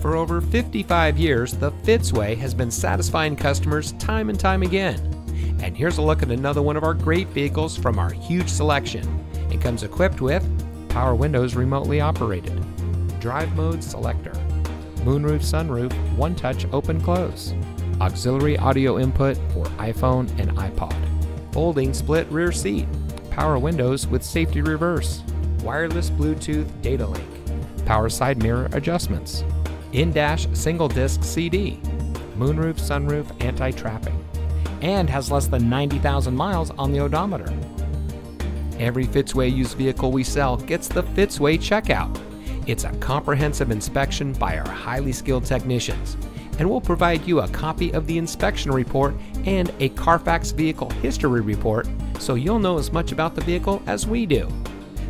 For over 55 years, the Fitzway has been satisfying customers time and time again. And here's a look at another one of our great vehicles from our huge selection. It comes equipped with power windows remotely operated, drive mode selector, moonroof sunroof one touch open close, auxiliary audio input for iPhone and iPod, folding split rear seat, power windows with safety reverse, wireless Bluetooth data link, power side mirror adjustments, in dash single disc CD, moonroof sunroof anti trapping, and has less than 90,000 miles on the odometer. Every Fitzway used vehicle we sell gets the Fitzway checkout. It's a comprehensive inspection by our highly skilled technicians, and we'll provide you a copy of the inspection report and a Carfax vehicle history report so you'll know as much about the vehicle as we do.